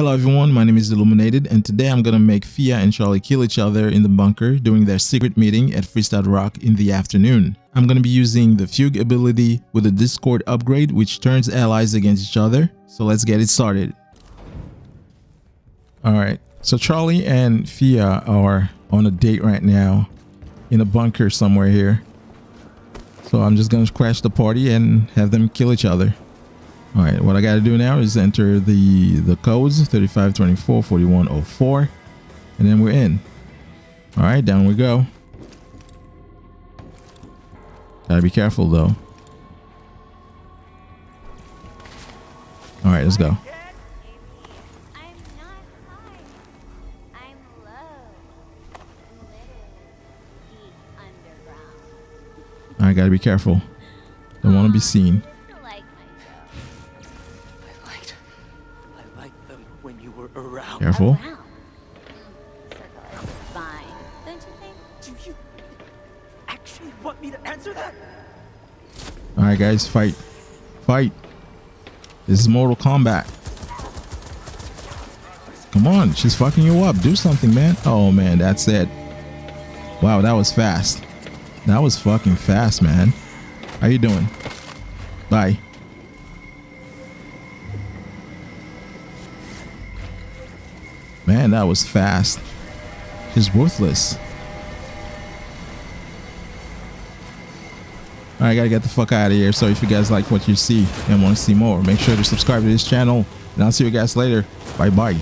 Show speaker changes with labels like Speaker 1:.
Speaker 1: Hello everyone, my name is Illuminated and today I'm gonna make Fia and Charlie kill each other in the bunker during their secret meeting at Fristad Rock in the afternoon. I'm gonna be using the Fugue ability with a Discord upgrade which turns allies against each other. So let's get it started. Alright, so Charlie and Fia are on a date right now in a bunker somewhere here. So I'm just gonna crash the party and have them kill each other. All right, what I got to do now is enter the the codes 3524 4104 and then we're in. All right, down we go. Gotta be careful though. All right, let's go. I gotta be careful. Don't want to be seen. Careful.
Speaker 2: Mm, Fine. Don't you think? Do you
Speaker 3: actually want me to answer that?
Speaker 1: Alright guys, fight. Fight. This is Mortal Kombat. Come on, she's fucking you up. Do something, man. Oh man, that's it. Wow, that was fast. That was fucking fast, man. How you doing? Bye. Man, that was fast. He's worthless. Alright, gotta get the fuck out of here. So if you guys like what you see and want to see more, make sure to subscribe to this channel. And I'll see you guys later. Bye bye.